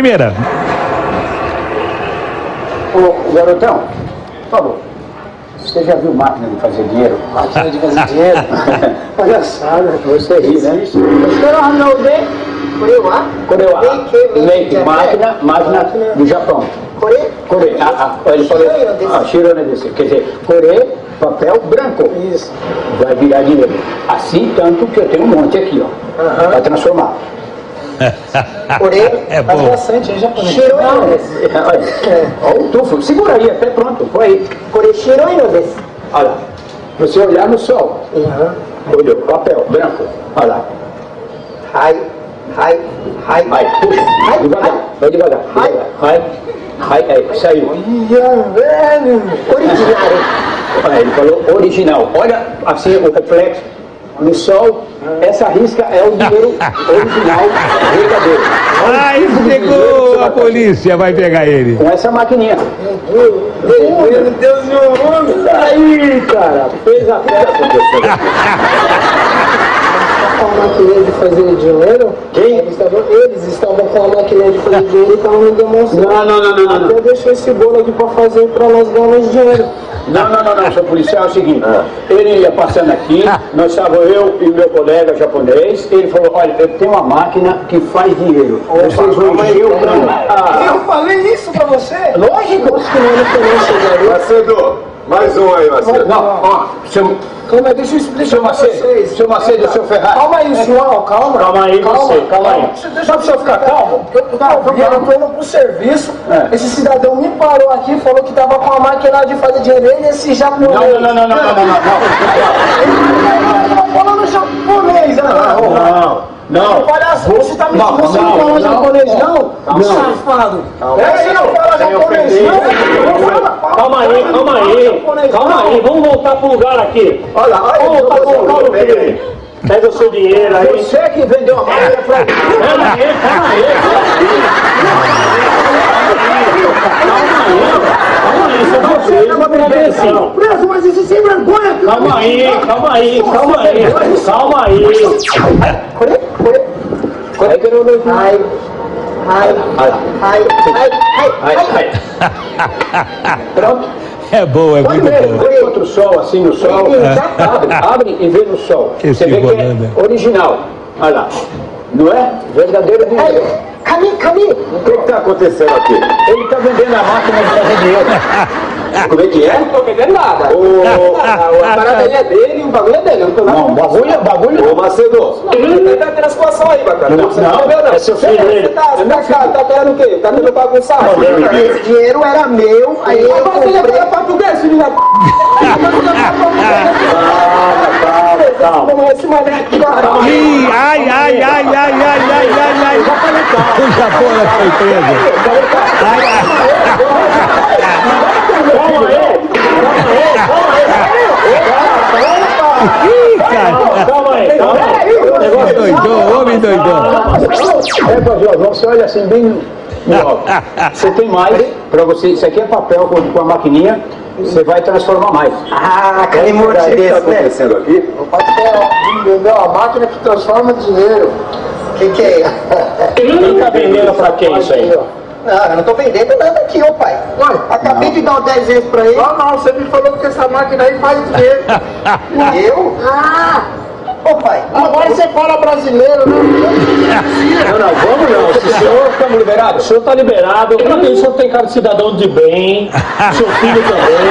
primeira. Ô, garotão, por favor. Você já viu máquina de fazer dinheiro? Máquina de fazer dinheiro? Palhaçada. Você ri, né? No de Coreia. Coreia. Make, Make, máquina, máquina do Japão. Coreia? Coreia. Ah, ah, ele falou. Ah, Shirone desse. Quer dizer, Coreia, papel branco. Isso. Vai virar dinheiro. Assim, tanto que eu tenho um monte aqui, ó. Para transformar. Coreia. É Faz bom. bastante, é japonês. Não, Shiroi é, olha, olha o tufo. Segura aí, até pronto. Foi aí. Coreia Shiroi no desu. Olha lá. Você olhar no sol. Aham. Olhou, papel branco. Olha lá. Hai. Hai. Hai. Vai, puxa. Hai. Devagar. Vai devagar. Hai. Vai. Vai, aí, saiu. Ia, velho. Originário. Olha, ele falou original. Olha assim o reflexo no sol. Essa risca é o dinheiro original verdadeiro. Ai, chegou a polícia, vai pegar ele. Com essa maquininha. Meu Deus, meu mundo. Aí, cara, fez a festa. Com a máquina de fazer dinheiro? Quem? Eles estavam, eles estavam com a máquina de fazer dinheiro e estavam me demonstrando. Não, não, não, não, não, não. Até deixou esse bolo aqui pra fazer pra nós ganharmos dinheiro. Não, não, não, não, seu policial é o seguinte, ele ia passando aqui, nós estávamos eu e meu colega japonês, ele falou, olha, eu tenho uma máquina que faz dinheiro. Vocês vão encher o. Ah, Eu falei isso pra você? lógico. Acho que não é daí. Macedo, mais um aí, Macedo. Não, ó, seu, Calma aí, deixa eu explicar seu Macedo, seu Macedo, seu Ferrari. Calma aí, senhor, calma. Calma aí, você, calma aí. Deixa, o senhor ficar calmo. Eu, eu, tô indo pro serviço, É. esse cidadão me parou aqui, falou que tava com a máquina de fazer dinheiro, ele esse japonês. Não, não, não, não, não, não, não, não. Ele tá falando japonês, ah, Não, não. Não, palhaço, você tá me Não, você não, não, fala não. japonês, não? Não. Safado. Calma. É, você não fala japonês, não? Fala, fala. Calma aí, calma aí, calma aí, vamos voltar pro lugar aqui. Olha, olha, Vamos voltar pro do pega aí. crime. Pega o seu dinheiro aí. Você que vendeu a máquina pra mim. Calma aí, calma aí. Calma aí, isso é você, não vai perder assim. Preso, mas isso sem vergonha. Calma aí, calma aí, calma aí, calma aí. Kore. Aí não Ai, ai, ai, ai, ai. Pronto. É boa, é muito boa. vê contra o sol, assim no sol. É. Abre, abre e vê no sol. Esse Você vê que é original. Olha lá. Não é? Verdadeiro dinheiro. Ai, Cami, Cami. O que está acontecendo aqui? Ele está vendendo a máquina de fazer dinheiro. Como é que é? Não tô vendendo nada. Ô, A parada aí é dele e o bagulho é dele. Eu não tô. Não, bagulho, bagulho. ô Macedo, Ele tá tendo a aí, bacana. Não, Você não, entendeu, é seu filho, Você ele. tá, você tá, tá querendo o quê? Tá tentando bagunçar? Esse dinheiro era meu, aí eu comprei... Agora você já português, filho da p***. Calma, calma, calma. Ai, ai, ai, ai, ai, ai, ai, ai. O Japona foi preso. Ai, ai. Calma aí, Ih, cara. calma aí, calma aí. Doidou, homem doidou. É, Pajó, você olha assim bem no alto. Você tem mais para você. Isso aqui é papel com, com a maquininha. Você vai transformar mais. Ah, que o morte que está desse, né? acontecendo aqui? O pastel vendeu a máquina que transforma dinheiro. Que que é? Quem está vendendo para quem isso aí? Não, eu não tô vendendo nada aqui, ô pai. Acabei de dar o 10 vezes pra ele. Não, não, você me falou que essa máquina aí faz dinheiro. eu? Ah! Ô pai, agora você fala brasileiro, né? Não, não, vamos não. Se o senhor estamos O liberados. senhor tá liberado, pra mim o senhor tem cara de cidadão de bem, seu filho também.